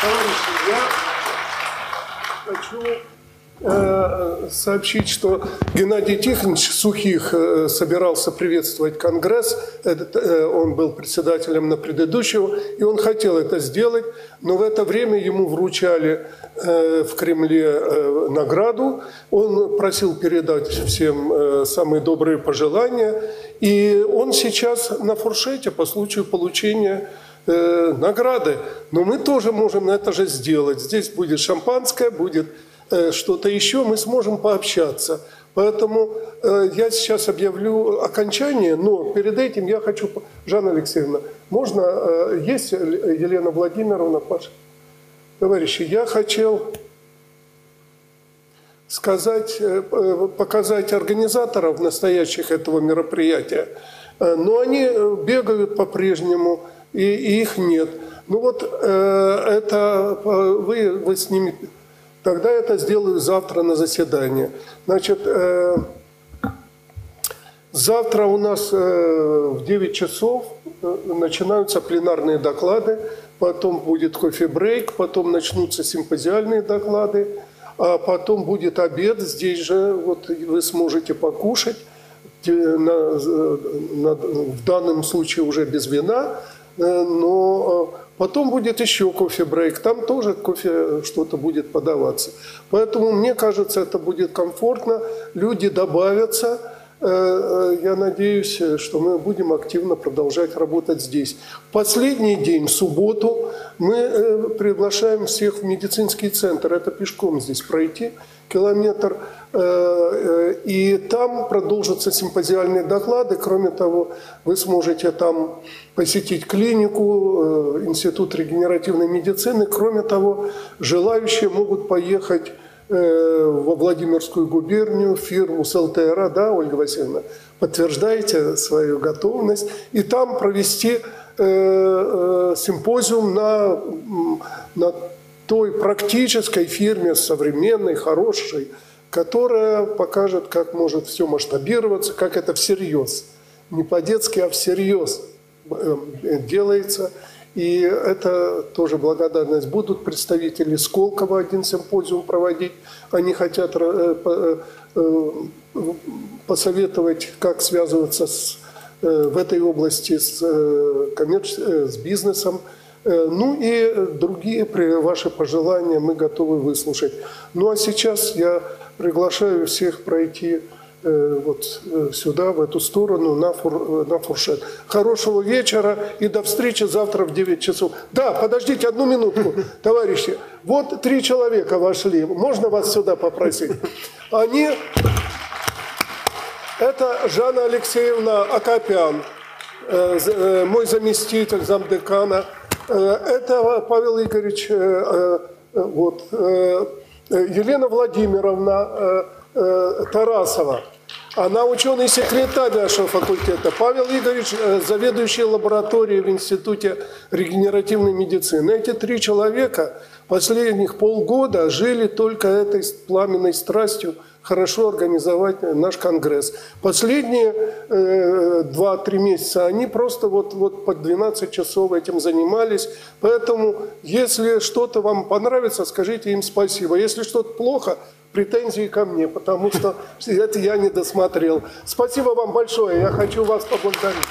Товарищи, я хочу э, сообщить, что Геннадий Тихонович Сухих э, собирался приветствовать Конгресс. Этот, э, он был председателем на предыдущего, и он хотел это сделать, но в это время ему вручали в Кремле награду. Он просил передать всем самые добрые пожелания. И он сейчас на фуршете по случаю получения э, награды. Но мы тоже можем это же сделать. Здесь будет шампанское, будет э, что-то еще, мы сможем пообщаться. Поэтому э, я сейчас объявлю окончание, но перед этим я хочу... Жанна Алексеевна, можно... Есть Елена Владимировна, Паша? Товарищи, я хотел сказать, показать организаторов настоящих этого мероприятия, но они бегают по-прежнему, и, их нет. Ну вот это вы, вы с ними... Тогда это сделаю завтра на заседании. Значит, завтра у нас в 9 часов начинаются пленарные доклады, потом будет кофе-брейк, потом начнутся симпозиальные доклады, а потом будет обед, здесь же вот вы сможете покушать, на, на, в данном случае уже без вина, э, но э, потом будет еще кофе-брейк, там тоже кофе что-то будет подаваться. Поэтому мне кажется, это будет комфортно, люди добавятся, Э, э, я надеюсь, что мы будем активно продолжать работать здесь. Последний день, субботу, мы э, приглашаем всех в медицинский центр. Это пешком здесь пройти километр. И там продолжатся симпозиальные доклады. Кроме того, вы сможете там посетить клинику, Институт регенеративной медицины. Кроме того, желающие могут поехать Э, во Владимирскую губернию, фирму СЛТРА, да, Ольга Васильевна, подтверждаете свою готовность, и там провести э, э, симпозиум на, на той практической фирме, современной, хорошей, которая покажет, как может все масштабироваться, как это всерьез. Не по-детски, а всерьез делается – и это тоже благодарность. Будут представители Сколково один симпозиум проводить. Они хотят э, э, посоветовать, как связываться с, э, в этой области с, коммерч... с бизнесом. Ну и другие ваши пожелания мы готовы выслушать. Ну а сейчас я приглашаю всех пройти вот э, сюда, в эту сторону, на, фур, э, на фуршет. Хорошего вечера и до встречи завтра в 9 часов. Да, подождите одну минутку, товарищи. Вот три человека вошли. Можно вас сюда попросить? Они... Это Жанна Алексеевна Акопян, мой заместитель замдекана. Это Павел Игоревич, вот, Елена Владимировна, Э, Тарасова. Она ученый секретарь нашего факультета. Павел Игоревич, э, заведующий лабораторией в Институте регенеративной медицины. Эти три человека последних полгода жили только этой пламенной страстью хорошо организовать наш конгресс. Последние э, 2-3 месяца они просто вот, вот по 12 часов этим занимались. Поэтому, если что-то вам понравится, скажите им спасибо. Если что-то плохо, претензии ко мне, потому что это я не досмотрел. Спасибо вам большое, я хочу вас поблагодарить.